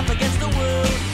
up against the world.